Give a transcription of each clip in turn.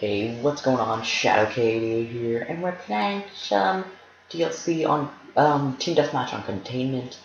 Hey, what's going on? Shadow Katie here, and we're playing some DLC on um, Team Deathmatch on Containment.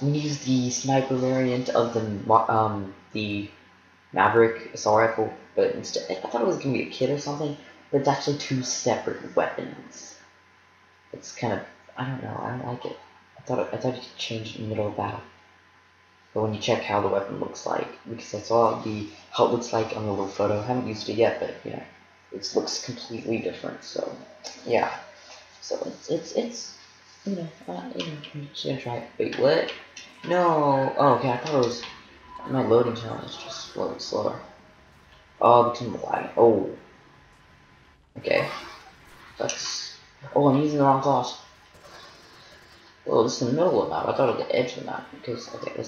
I'm gonna use the sniper variant of the um the Maverick assault rifle, but instead I thought it was gonna be a kit or something, but it's actually two separate weapons. It's kind of I don't know, I don't like it. I thought I thought you could change in the middle of battle. But when you check how the weapon looks like, because I saw the how it looks like on the little photo, I haven't used it yet, but know it looks completely different. So yeah, so it's it's it's you know uh, you know just gonna try it. Wait, what? No. Oh, okay. I thought it was my loading time was just little slower. Oh, the lag. Oh. Okay. That's. Oh, I'm using the wrong class. Well, this is the middle of the map. I thought it was the edge of the map because okay,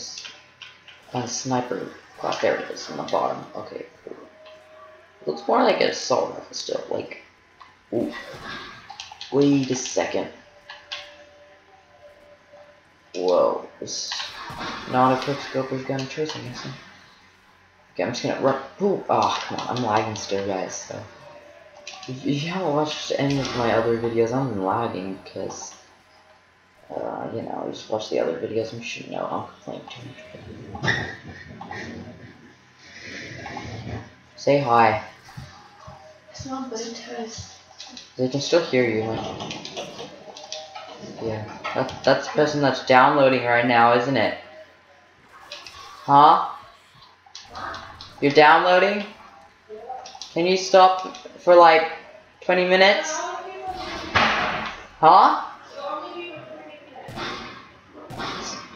find a sniper class. There it is on the bottom. Okay, cool. Looks more like an assault rifle still. Like, ooh. Wait a second. Whoa, this not a quick scoper's gun tracing, is it? Okay, I'm just gonna run. Ooh, oh, come on, I'm lagging still, guys. So, if you haven't watched any of my other videos, I'm lagging because, uh, you know, just watch the other videos and you should know I'm complaining too much. Say hi. Not. They can still hear you. Like, yeah, that, that's the person that's downloading right now, isn't it? Huh? You're downloading? Can you stop for like 20 minutes? Huh?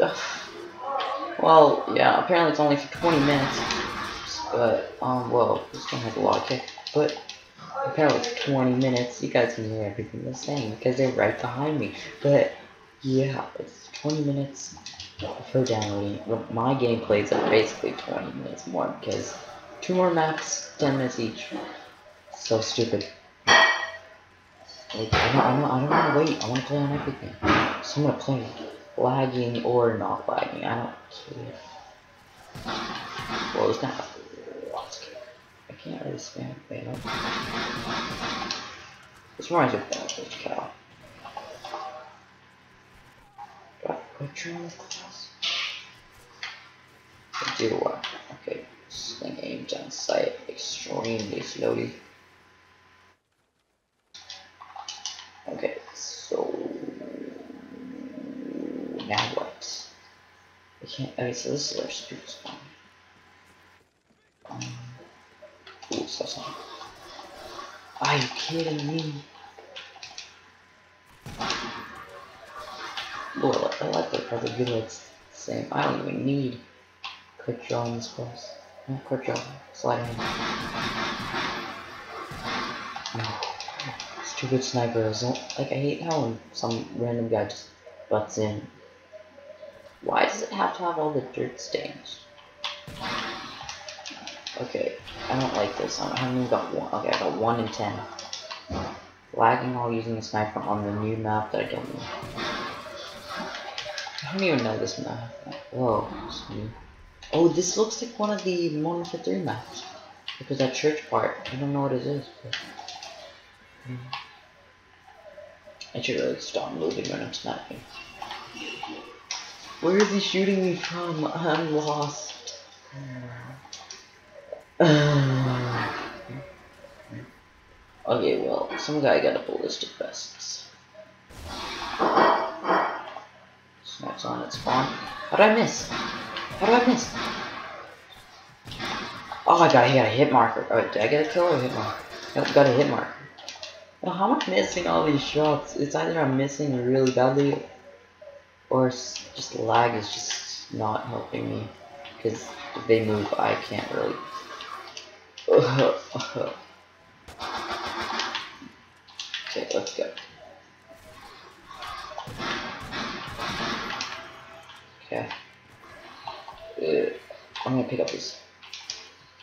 Well, yeah, apparently it's only for 20 minutes. But, um, well, this one has a lot of kick. But, it's 20 minutes. You guys can hear everything they're saying because they're right behind me. But, yeah, it's 20 minutes for downloading. My gameplays are basically 20 minutes more because two more maps, 10 minutes each. So stupid. Like, I don't, I don't, I don't want to wait. I want to play on everything. So I'm gonna play lagging or not lagging. I don't care. Well, it's not. Can't really spam it. This reminds me of Battlefield Cow. Do I train this? Do what? Okay, sling aim down sight, extremely slowly. Okay, so now what? I can't. Okay, so this is our stupid spawn. So something. Are you kidding me? Well, I like part of good looks same. I don't even need quick draw in this place. No, quick draw. Slide in. No. Stupid snipers. Like, I hate how some random guy just butts in. Why does it have to have all the dirt stains? Okay, I don't like this. I haven't even got one. Okay, I got one in ten. Lagging while using the sniper on the new map that I don't know. I don't even know this map. Oh, Whoa. Oh, this looks like one of the Modern Warfare 3 maps. Because that church part. I don't know what it is. But... Hmm. I should really stop moving when I'm sniping. Where is he shooting me from? I'm lost. Hmm. okay, well, some guy got a ballistic vest. Snipes on its spawn. How did I miss? How did I miss? Oh, I got, I got a hit marker. Oh, did I get a kill or a hit marker? Nope, got a hit marker. Well, how am I missing all these shots? It's either I'm missing really badly or just lag is just not helping me because if they move I can't really okay let's go okay uh, I'm gonna pick up this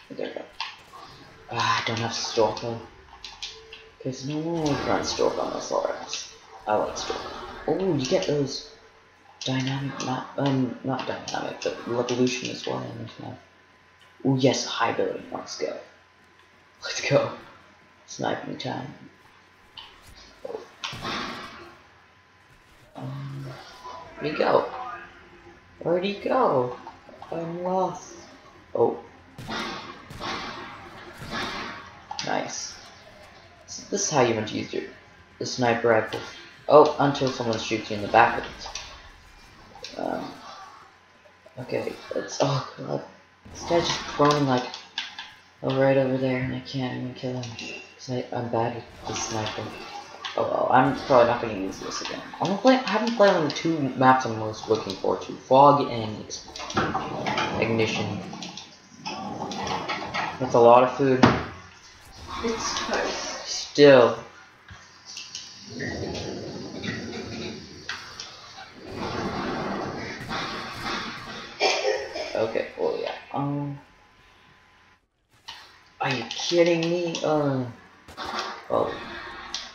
there we go ah, I don't have stalker because no will run stalker on this RS I like stalker oh you get those dynamic map, um, not dynamic, but revolution as well. Oh yes, high ability. Let's go. Let's go. sniping time. Um, where'd he go? Where'd he go? I'm lost. Oh. Nice. So this is how you want to use your the sniper rifle. Oh, until someone shoots you in the back of it. Um, okay, let's. Oh god, this guy's just prone like oh, right over there, and I can't even kill him. Cause I, I'm bad with the sniper. Oh well, I'm probably not gonna use this again. I'm gonna play. I haven't played on the two maps I'm most looking forward to: Fog and Ignition. That's a lot of food. It's toast. Still. Okay, well yeah. Um Are you kidding me? Uh well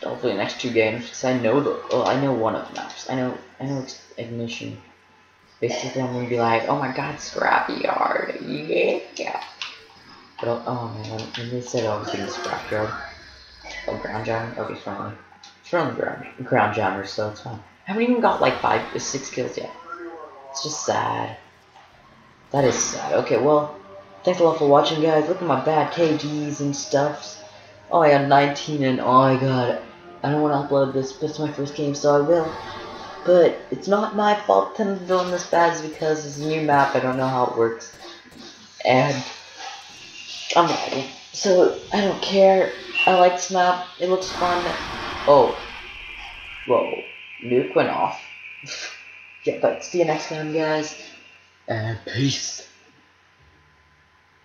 hopefully the next two games because I know the well I know one of the maps. I know I know it's ignition. Basically I'm gonna be like, oh my god, scrappy yard, yeah. But oh, oh man, when they said I was in scrap yard. Oh, ground jammer? Okay, fine. It's from ground, ground jammer, so it's fine. I haven't even got like five six kills yet. It's just sad. That is sad. Okay, well, thanks a lot for watching, guys. Look at my bad KDs and stuffs. Oh, I got 19 and oh my god. I don't want to upload this, but it's my first game, so I will. But it's not my fault that I'm doing this bad, it's because it's a new map, I don't know how it works. And I'm ready. So, I don't care. I like this map. It looks fun. Oh. Whoa. Nuke went off. yeah, but see you next time, guys. And peace.